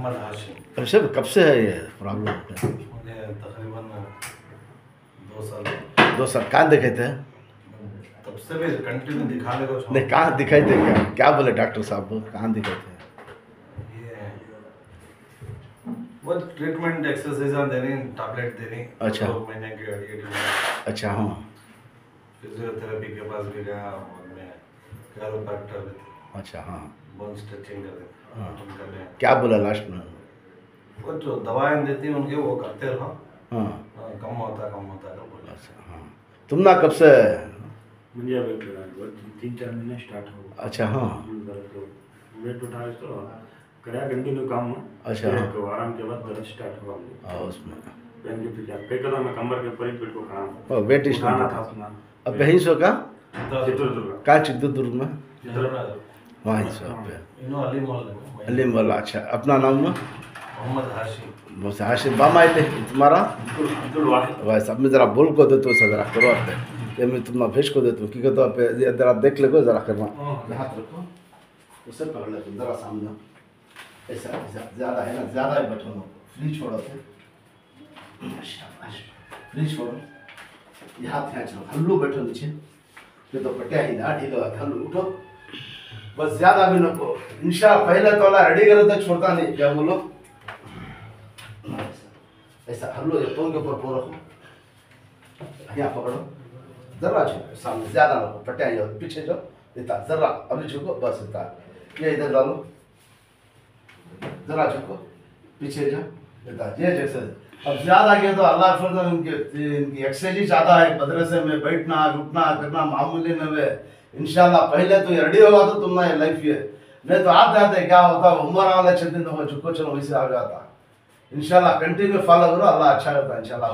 मोहम्मद हाशिम कब से है ये प्रॉब्लम तकरीबन दो साल दो साल कहाँ दिखे थे तब से भी कंटिन्यू दिखा ले नहीं कहाँ दिखाई थे क्या क्या बोले डॉक्टर साहब कहाँ दिखे थे वो ट्रीटमेंट एक्सरसाइज देनी टैबलेट देनी अच्छा। दो महीने की अड़ी अच्छा हाँ फिजियोथेरेपी के पास भी गया और मैं थे अच्छा हाँ। बोन स्ट्रेचिंग कर हाँ। क्या बोला लास्ट में? वो जो दवाएँ देती उनके वो करते रहो। हाँ। हाँ, कम होता कम होता कर बोला। अच्छा हाँ। तुम ना कब से मुझे अभी तीन चार महीने स्टार्ट हो अच्छा हाँ। वेट उठाए तो कराया कंटिन्यू काम। अच्छा, हाँ। एक आराम के बाद दर्द स्टार्ट हुआ उसमें। पेन के पीछे पे कदम मैं कमर के ऊपर ही पेट को और वेट स्टार्ट था अब यहीं सो का? चित्रदुर्ग कहाँ चित्रदुर्ग में? वहीं सो पे। अली मोहल्ले अलीम वाला अच्छा। अपना नाम में मोहम्मद हाशिम। बस हाशिम बाम आए थे? तुम्हारा? वैसे अब मैं जरा बोल को देता हूँ जरा करो आप ये मैं तुम्हारा भेज को देता हूँ क्योंकि तो आप जरा देख ले जरा करना हाथ रखो। उसे पकड़ ले तुम जरा सामने। ऐसा ज़्यादा है ना ज़्यादा ही बैठो ना फ्री। छोड़ो थे फ्री छोड़ो। ये हाथ यहाँ हल्लू बैठो नीचे। ये तो पटिया ही ना ढीलो हाथ हल्लू उठो। बस ज़्यादा भी नको इंशा पहले तो अल्लाह रेडी करे तक छोड़ता नहीं। क्या बोलो? ऐसा हल्लो ये तोल के ऊपर पो रखो। यहाँ पकड़ो। जरा झुको सामने ज़्यादा ना हो पटिया जाओ पीछे जाओ। इतना जरा अभी झुको बस इतना। ये इधर डालो। जरा झुको पीछे जाओ। इतना, ये जैसे। अब ज़्यादा गया तो अल्लाह फजल इनके, इनकी एक्सरसाइज ज़्यादा है। मदरसे में बैठना, रुकना, करना, मामूली में वे इंशाल्लाह पहले तो ये रेडी होगा तो तुम ना ये लाइफ ये नहीं तो आते आते क्या होता है उम्र वाले छत्तीस तो वो झुको चलो वैसे आ जाता इंशाल्लाह कंटिन्यू फॉलो करो अल्लाह अच्छा करता है इंशाल्लाह